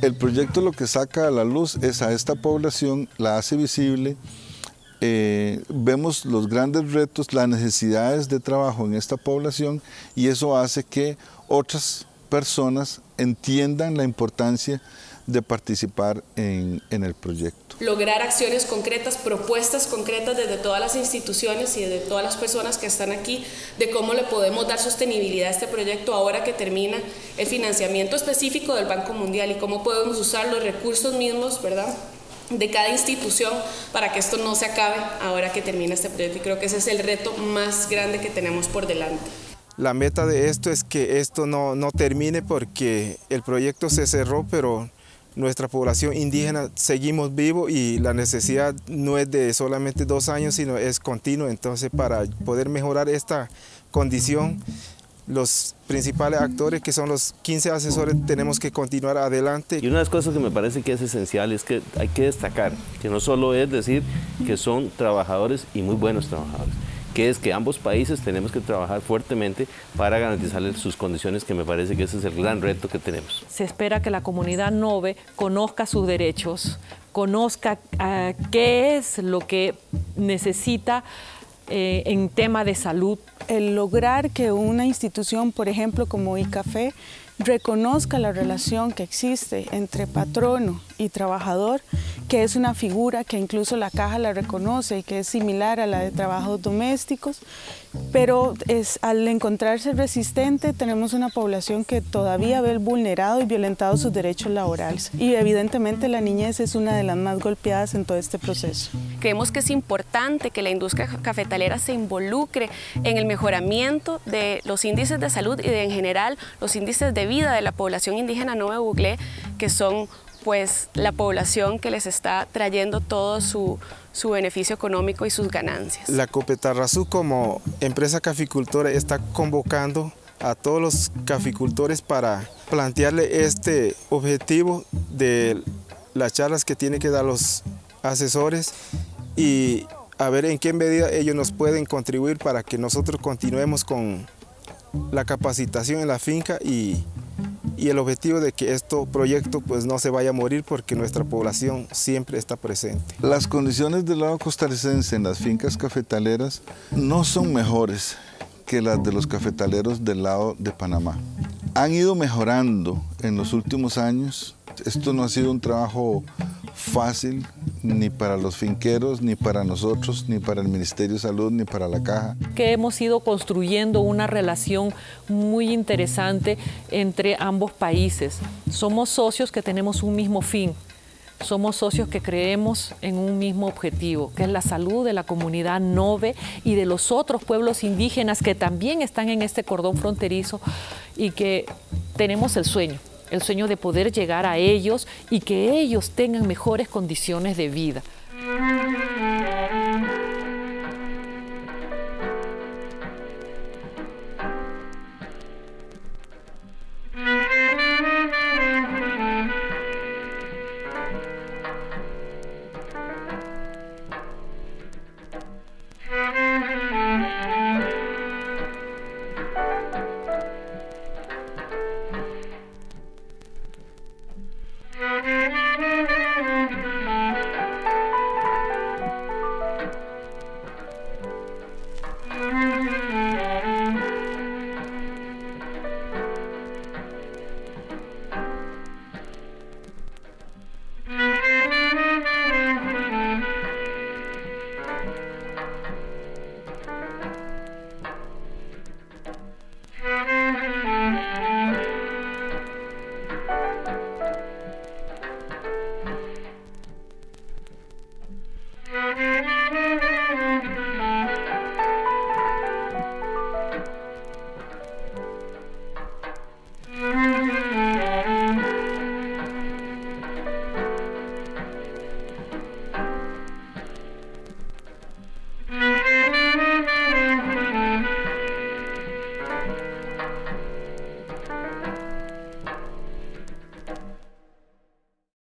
El proyecto lo que saca a la luz es a esta población, la hace visible, eh, vemos los grandes retos, las necesidades de trabajo en esta población y eso hace que otras personas entiendan la importancia de participar en, en, el proyecto. Lograr acciones concretas, propuestas concretas desde todas las instituciones y desde todas las personas que están aquí de cómo le podemos dar sostenibilidad a este proyecto ahora que termina el financiamiento específico del Banco Mundial y cómo podemos usar los recursos mismos, ¿verdad? de cada institución para que esto no se acabe ahora que termina este proyecto y creo que ese es el reto más grande que tenemos por delante. La meta de esto es que esto no, no termine porque el proyecto se cerró, pero nuestra población indígena seguimos vivos y la necesidad no es de solamente dos años, sino es continuo. Entonces, para poder mejorar esta condición, los principales actores, que son los 15 asesores, tenemos que continuar adelante. Y una de las cosas que me parece que es esencial es que hay que destacar que no solo es decir que son trabajadores y muy buenos trabajadores, que es que ambos países tenemos que trabajar fuertemente para garantizarles sus condiciones, que me parece que ese es el gran reto que tenemos. Se espera que la comunidad NOVE conozca sus derechos, conozca uh, qué es lo que necesita eh, en tema de salud. El lograr que una institución, por ejemplo, como ICAFE, reconozca la relación que existe entre patrono y trabajador, que es una figura que incluso la caja la reconoce y que es similar a la de trabajos domésticos, pero es, al encontrarse resistente tenemos una población que todavía ve vulnerado y violentado sus derechos laborales y evidentemente la niñez es una de las más golpeadas en todo este proceso. Creemos que es importante que la industria cafetalera se involucre en el mejoramiento de los índices de salud y de, en general los índices de vida de la población indígena Nueva Buglé, que son pues la población que les está trayendo todo su, su beneficio económico y sus ganancias. La Copetarrazú como empresa caficultora está convocando a todos los caficultores para plantearle este objetivo de las charlas que tienen que dar los asesores y a ver en qué medida ellos nos pueden contribuir para que nosotros continuemos con la capacitación en la finca y y el objetivo de que este proyecto pues no se vaya a morir porque nuestra población siempre está presente. Las condiciones del lado costarricense en las fincas cafetaleras no son mejores que las de los cafetaleros del lado de Panamá. Han ido mejorando en los últimos años. Esto no ha sido un trabajo fácil ni para los finqueros, ni para nosotros, ni para el Ministerio de Salud, ni para la Caja. Que hemos ido construyendo una relación muy interesante entre ambos países. Somos socios que tenemos un mismo fin. Somos socios que creemos en un mismo objetivo, que es la salud de la comunidad Nove y de los otros pueblos indígenas que también están en este cordón fronterizo y que tenemos el sueño el sueño de poder llegar a ellos y que ellos tengan mejores condiciones de vida. Música